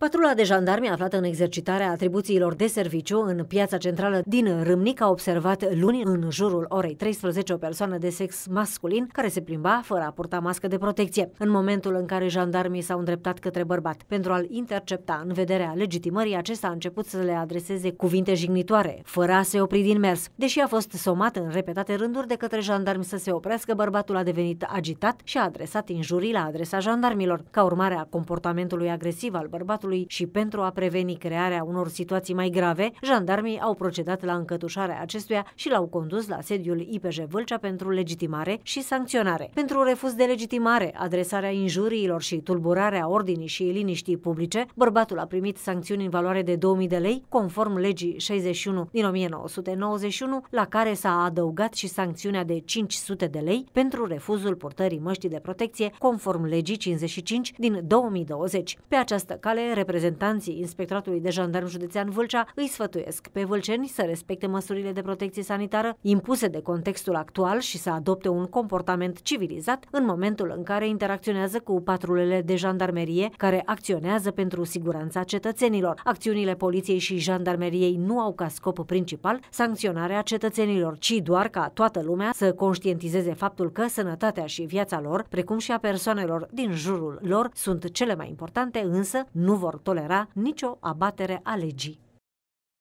Patrula de jandarmi aflată în exercitarea atribuțiilor de serviciu în piața centrală din Râmnic a observat luni în jurul orei 13 o persoană de sex masculin care se plimba fără a purta mască de protecție. În momentul în care jandarmii s-au îndreptat către bărbat pentru a-l intercepta în vederea legitimării, acesta a început să le adreseze cuvinte jignitoare, fără a se opri din mers. Deși a fost somat în repetate rânduri de către jandarmi să se oprească, bărbatul a devenit agitat și a adresat injurii la adresa jandarmilor. Ca urmare a comportamentului agresiv al bărbatului, statului și pentru a preveni crearea unor situații mai grave, jandarmii au procedat la încătușarea acestuia și l-au condus la sediul IPJ Vâlcea pentru legitimare și sancționare. Pentru refuz de legitimare, adresarea injuriilor și tulburarea ordinii și liniștii publice, bărbatul a primit sancțiuni în valoare de 2000 de lei, conform legii 61 din 1991, la care s-a adăugat și sancțiunea de 500 de lei pentru refuzul purtării măștii de protecție, conform legii 55 din 2020. Pe această cale, reprezentanții Inspectoratului de Jandarm Județean Vâlcea îi sfătuiesc pe vâlceni să respecte măsurile de protecție sanitară impuse de contextul actual și să adopte un comportament civilizat în momentul în care interacționează cu patrulele de jandarmerie care acționează pentru siguranța cetățenilor. Acțiunile poliției și jandarmeriei nu au ca scop principal sancționarea cetățenilor, ci doar ca toată lumea să conștientizeze faptul că sănătatea și viața lor, precum și a persoanelor din jurul lor, sunt cele mai importante, însă nu vor tolera nicio abatere a legii.